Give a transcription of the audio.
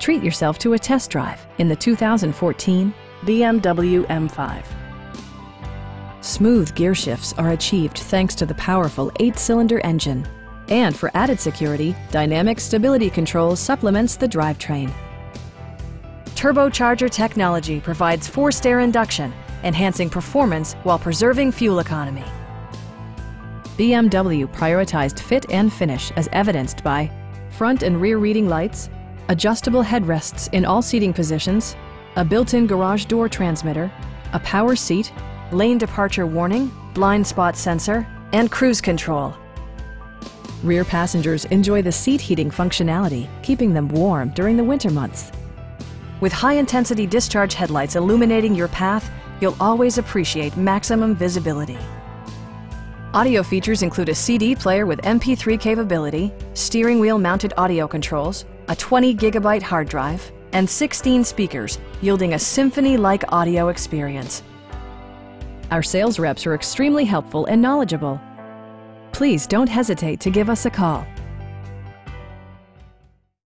Treat yourself to a test drive in the 2014 BMW M5. Smooth gear shifts are achieved thanks to the powerful eight-cylinder engine. And for added security, Dynamic Stability Control supplements the drivetrain. Turbocharger technology provides forced air induction, enhancing performance while preserving fuel economy. BMW prioritized fit and finish as evidenced by front and rear reading lights, adjustable headrests in all seating positions, a built-in garage door transmitter, a power seat, lane departure warning, blind spot sensor, and cruise control. Rear passengers enjoy the seat heating functionality, keeping them warm during the winter months. With high-intensity discharge headlights illuminating your path, you'll always appreciate maximum visibility. Audio features include a CD player with MP3 capability, steering wheel mounted audio controls, a 20 gigabyte hard drive, and 16 speakers, yielding a symphony-like audio experience. Our sales reps are extremely helpful and knowledgeable. Please don't hesitate to give us a call.